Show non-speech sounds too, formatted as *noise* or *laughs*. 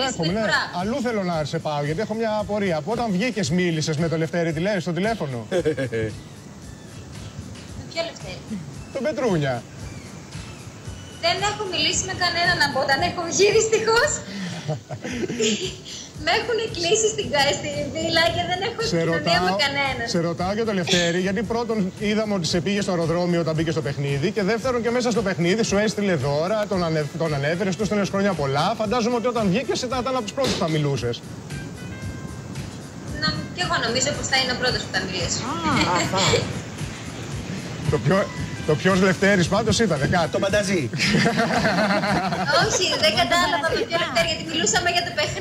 Δέχομαι, ναι. φορά. Αλλού θέλω να σε πάω, γιατί έχω μια απορία. Που όταν βγήκες, μίλησες με το Λευτέρη τηλέ, στο τηλέφωνο; Με ποιο λεφτέρι. τον Πετρούνια. Δεν έχω μιλήσει με κανέναν από όταν έχω βγει δυστυχώ. Με έχουν κλείσει στην, κα- στη βίλα και δεν έχω Σε επικοινωνία με ρωτάω, κανέναν. σε ρωτάω για το Λευτέρη, γιατί πρώτον είδαμε ότι σε πήγε στο αεροδρόμιο όταν μπήκε στο παιχνίδι και δεύτερον και μέσα στο παιχνίδι σου έστειλε δώρα, τον, ανε, τον ανέφερες, τους έστειλε χρόνια πολλά. Φαντάζομαι ότι όταν βγήκες ήταν, ήταν από τους πρώτους που θα μιλούσες. Να, και εγώ νομίζω πως θα είναι ο πρώτος που θα μιλήσει. Το πιο, το ποιος Λευτέρης πάντως ήταν κάτι. Το πανταζή. *laughs* Όχι, δεν κατάλαβα με ποιο λεφτέρι γιατί μιλούσαμε για το παιχνίδι.